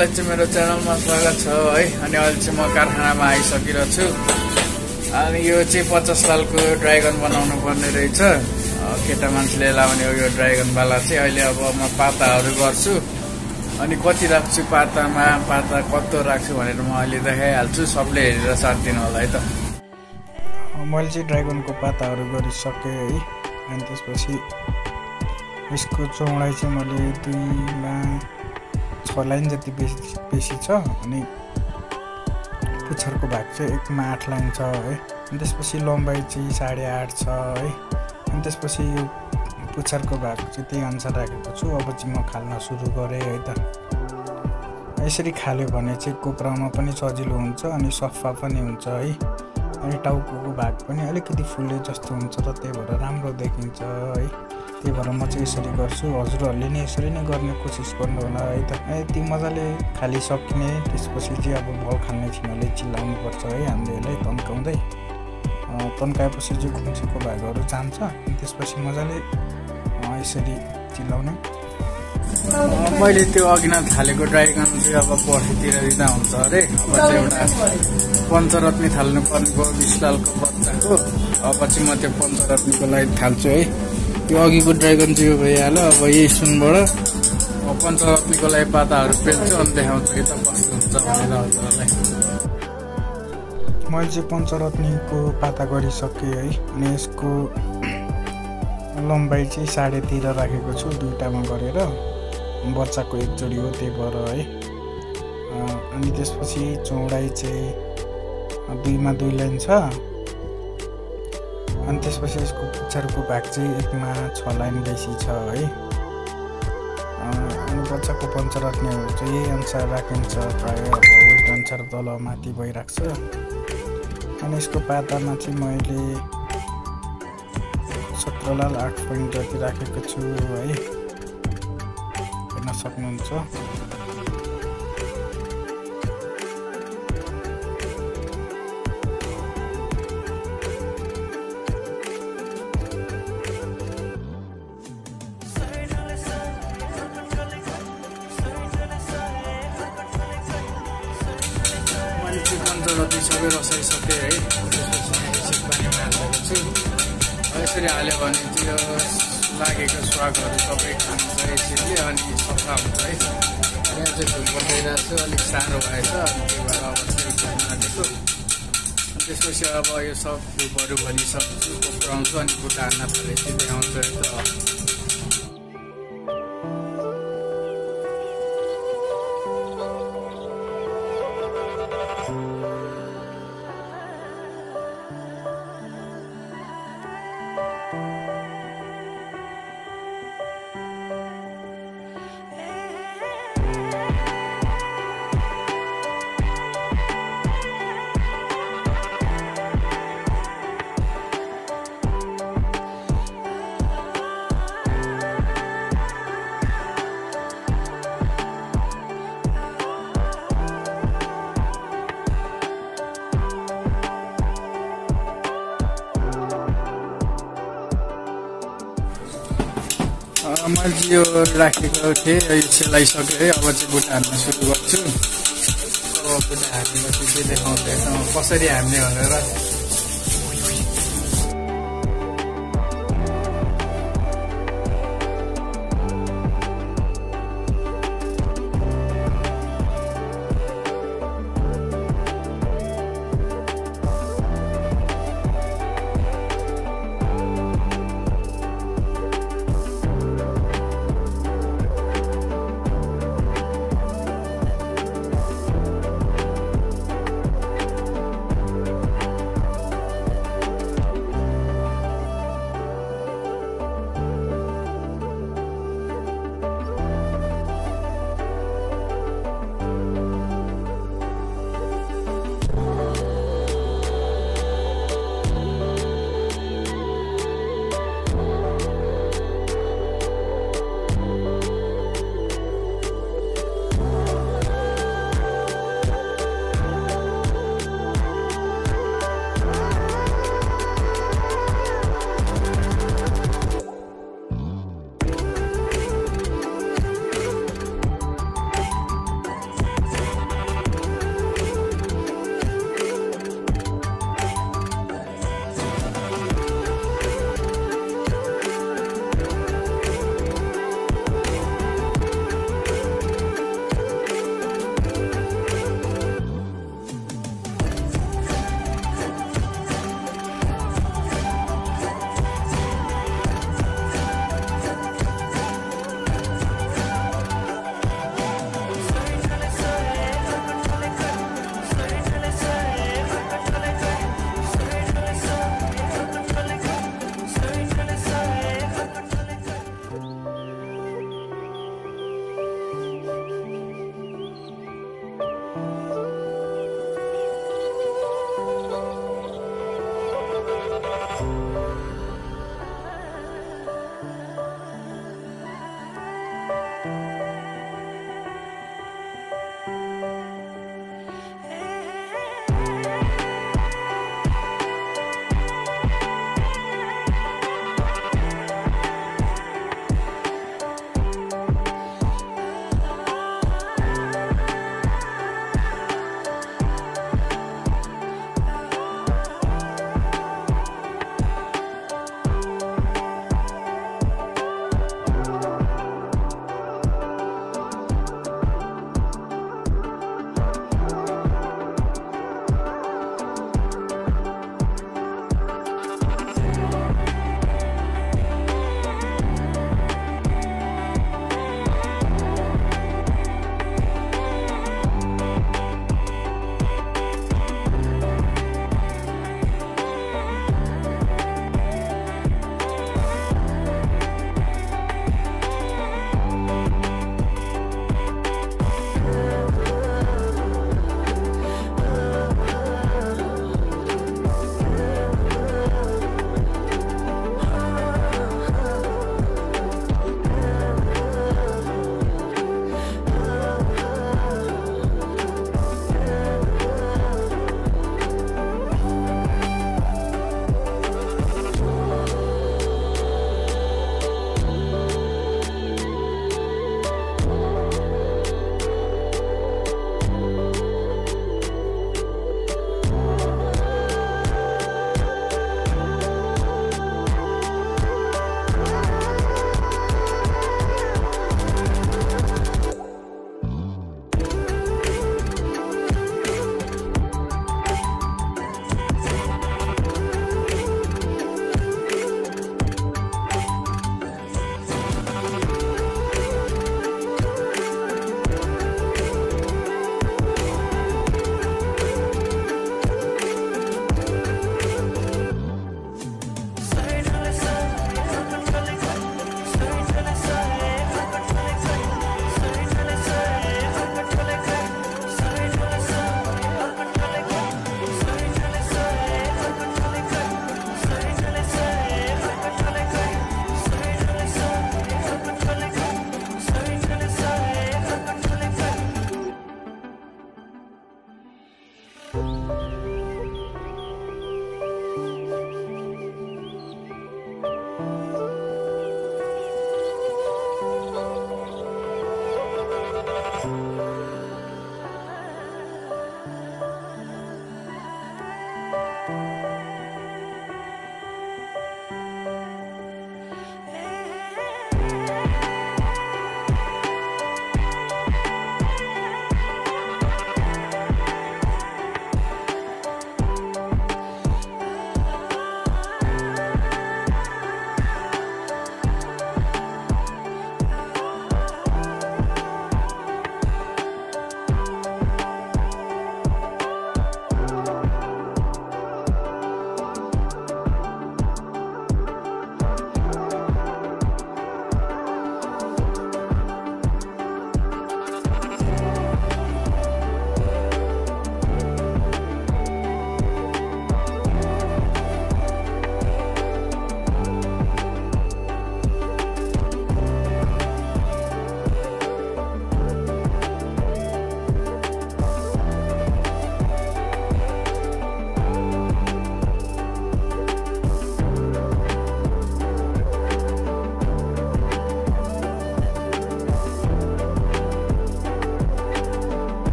हजुरहरूलाई चाहिँ मेरो च्यानलमा स्वागत छ है। अनि अहिले चाहिँ म कारखानामा आइसकिरहेको छु अनि यो चाहिँ पचास सालको ड्राइगन बनाउनु पर्ने रहेछ। केटा मान्छेले लाउने हो यो ड्राइगनवाला चाहिँ। अहिले अब म पाताहरू गर्छु। अनि कति राख्छु पातामा? पाता कत्तो राख्छु भनेर म अहिले देखाइहाल्छु। सबले हेरेर साथ दिनु होला है त। मैले चाहिँ ड्राइगनको पाताहरू गरिसकेँ है। अनि त्यसपछि यसको चौडाइ चाहिँ मैले दुईमा छ लाइन जति बेसी बेसी छ अनि पुच्छरको भाग चाहिँ एकमा आठ लाइन छ है। अनि त्यसपछि लम्बाइ चाहिँ साढे आठ छ है। अनि त्यसपछि यो पुच्छरको भाग चाहिँ त्यही अनुसार राखेको छु। अब चाहिँ म खाल्न सुरु गरेँ है त। यसरी खाल्यो भने चाहिँ कोक्राउन पनि सजिलो हुन्छ अनि सफा पनि हुन्छ है। अनि टाउको भाग पनि अलिकति फुल्ले जस्तो हुन्छ र त्यही भएर राम्रो देखिन्छ है। त्यही भएर म चाहिँ यसरी गर्छु। हजुरहरूले नै यसरी नै गर्ने कोसिस गर्नु होला है त। यति मजाले खाली सकिने त्यसपछि चाहिँ अब भल खाने छिनले चिल्लाउनु पर्छ है हामीले यसलाई तन्काउँदै तन्काएपछि चाहिँ खुम्चीको भागहरू जान्छ त्यसपछि मजाले यसरी चिल्लाउने। मैले त्यो अघि नै थालेको ड्राइगन चाहिँ अब पर्सितिर दिँदा हुन्छ अरे। अब चाहिँ एउटा पञ्चरत्नी थाल्नु पर्नेको सालको बच्चाको। अब चाहिँ म त्यो पञ्चरत्नीको लागि थाल्छु है। त्यो अघिको ड्राइगन चाहिँ यो भइहाल्यो। अब यही सुनबाट पञ्चरत्नीको लागि पाताहरू पेल्छु अनि देखाउँछु कि त कस्तो हुन्छ भनेर हजुरहरूलाई। मैले चाहिँ पञ्चरत्नीको पाता गरिसकेँ है अनि यसको लम्बाइ चाहिँ साढेतिर राखेको छु दुइटामा गरेर। बच्चाको एक जोडी हो त्यही भएर है। अनि त्यसपछि चौडाइ चाहिँ दुईमा दुई लाइन छ। अनि त्यसपछि यसको पुच्छरको भाग चाहिँ एकमा छ लाइन बेसी छ है। अनि बच्चाको पञ्चरत्नीहरू चाहिँ यही अनुसार राखिन्छ प्रायः अब वेट अनुसार तल माथि भइरहेको छ। अनि यसको पातामा चाहिँ मैले सत्र लाल आठ पोइन्ट जति राखेको छु है। हेर्न सक्नुहुन्छ। पञ्चरत्नी सबै रसाइसकेँ है त्यसपछि यसरी हाल्यो भने त्यो लागेको स्वादहरू सबै खान्छ यसरी अनि सफा हुन्छ है यहाँ चाहिँ धुप बसाइरहेको छु अलिक साह्रो भएछ अनि त्यही भएर अब चाहिँ हालेको त्यसपछि अब यो सब धुपहरू भनिसक्छु कोक्राउँछु अनि बुट्टा हान्न थालेपछि त मैले यो राखेको थिएँ यो सेलाइसकेँ है अब चाहिँ बुट्टा हान्न सुरु गर्छु। अब बुट्टा हानेपछि चाहिँ देखाउँदैछ कसरी हान्ने भनेर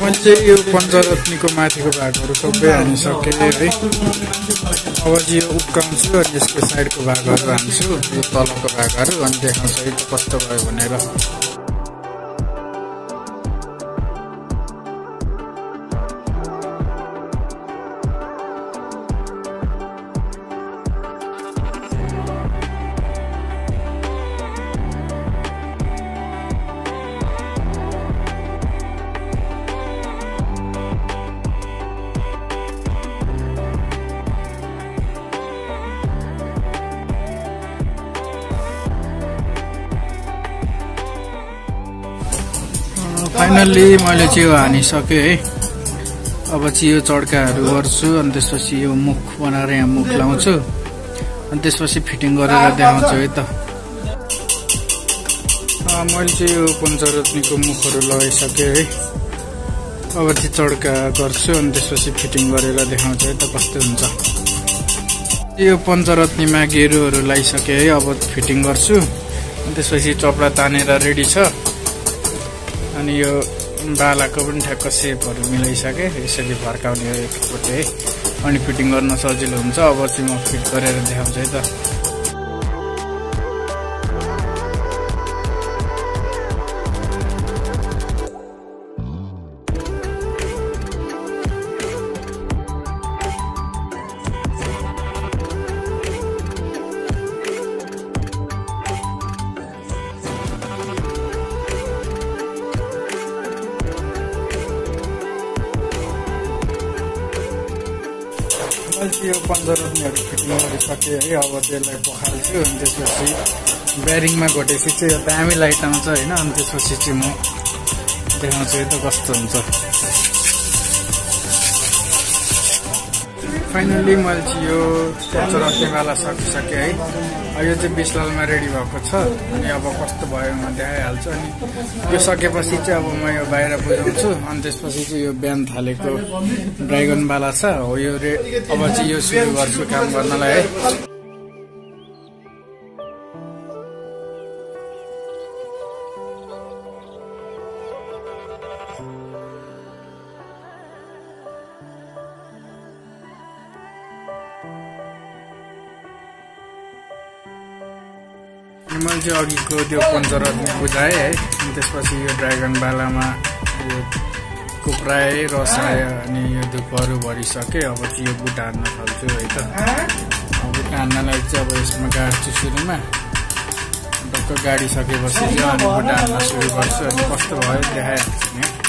मैले चाहिँ यो पञ्चरत्नीको माथिको भागहरू सबै हानिसकेँ है। अब यो उक्काउँछु अनि यसको साइडको भागहरू हान्छु यो तलको भागहरू अनि देखाउँछु कस्तो भयो भनेर। फाइनल्ली मैले चाहिँ यो हानिसकेँ है। अब चाहिँ यो चड्काहरू गर्छु अनि त्यसपछि यो मुख बनाएर यहाँ मुख लाउँछु अनि त्यसपछि फिटिङ गरेर देखाउँछु है त। मैले चाहिँ यो पञ्चरत्नीको मुखहरू लगाइसकेँ है। अब चाहिँ चड्का गर्छु अनि त्यसपछि फिटिङ गरेर देखाउँछु है त कस्तो हुन्छ। यो पञ्चरत्नीमा गेरुहरू लगाइसकेँ है अब फिटिङ गर्छु अनि त्यसपछि चपडा तानेर रेडी छ। अनि यो बालाको पनि ठ्याक्क सेपहरू मिलाइसकेँ यसरी फर्काउने एकपट्टि है अनि फिटिङ गर्न सजिलो हुन्छ अब चाहिँ म फिट गरेर देखाउँछु है त। मैले यो रुपियाँहरू फिटिङ गरिसकेँ है अब त्यसलाई पखाल्छु अनि त्यसपछि ब्यारिङमा घोटेपछि चाहिँ यो दामी लाइट आउँछ होइन अनि त्यसपछि चाहिँ म देखाउँछु है त कस्तो हुन्छ। फाइनल्ली मैले चाहिँ यो पन्चर रत्नेवाला सकिसकेँ है। यो चाहिँ बिसलालमा रेडी भएको छ अनि अब कस्तो भयो म देखाइहाल्छु अनि यो सकेपछि चाहिँ अब म यो बाहिर बुझाउँछु अनि त्यसपछि चाहिँ यो बिहान थालेको ड्राइगनवाला छ हो यो रे अब चाहिँ यो सुरु गर्छु काम गर्नलाई है। मैले चाहिँ अघिको त्यो पञ्चरत्न बुझाएँ है। अनि त्यसपछि यो ड्रागन बालामा यो कुप्राएँ रस आयो अनि यो धुपहरू भरिसकेँ अब चाहिँ यो बुट्टा हान्न थाल्छु है त। बुट्टा हान्नलाई चाहिँ अब यसमा गाड्छु सुरुमा। टक्क गाडिसकेपछि चाहिँ अनि बुट्टा हान्न सुरु गर्छु अनि कस्तो भयो देखाइहाल्छु नि।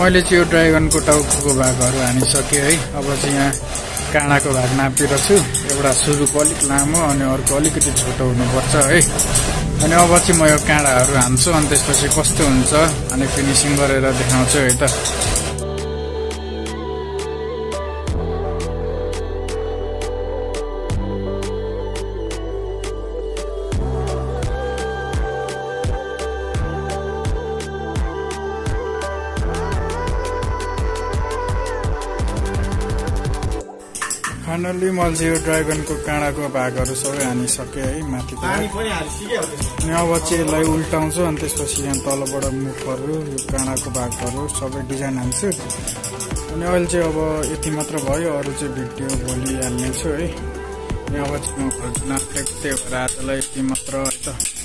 मैले चाहिँ यो ड्राइगनको टाउको भागहरू हानिसकेँ है। अब चाहिँ यहाँ काँडाको भाग नापिरहेको छु एउटा सुरुको अलिक लामो अनि अर्को अलिकति छोटो हुनुपर्छ है। अनि अब चाहिँ म यो काँडाहरू हान्छु अनि त्यसपछि कस्तो हुन्छ अनि फिनिसिङ गरेर देखाउँछु है त। फाइनल्ली मैले चाहिँ यो ड्रागनको काँडाको भागहरू सबै हानिसकेँ है माथि अनि अब चाहिँ यसलाई उल्टाउँछु अनि त्यसपछि यहाँ तलबाट मुखहरू यो काँडाको भागहरू सबै डिजाइन हान्छु। अनि अहिले चाहिँ अब यति मात्र भयो अरू चाहिँ भिडियो भोलि हाल्नेछु है। अनि अब चाहिँ म खोज्न त्यही भएर आजलाई यति मात्र है त।